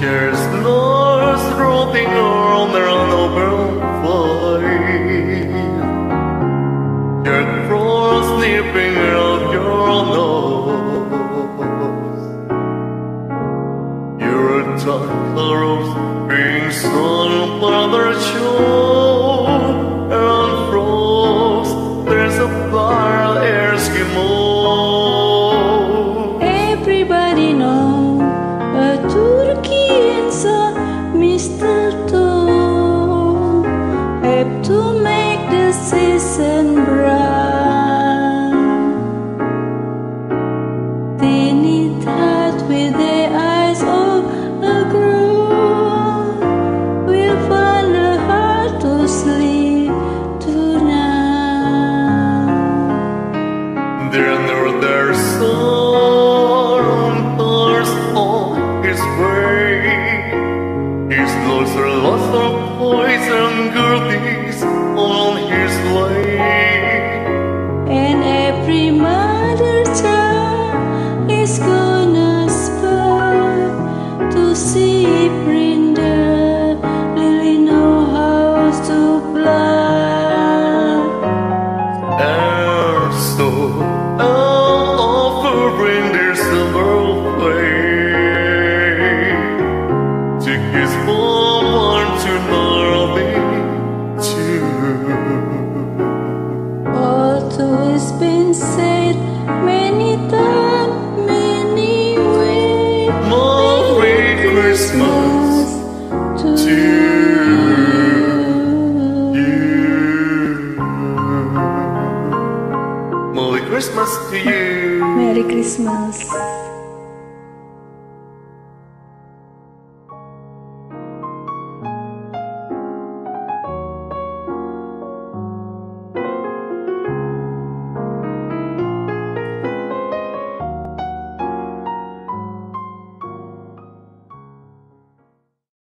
Cheers, Lars, rotting on around open fire. Your frost nipping out your nose. Your dark colors being sun, show. And frost, there's a fire, mistletoe to make the season bright. With His looks are lost of poison goodies on his way. And every mother child is gonna spur to see Merry Christmas to you. Merry Christmas.